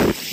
you.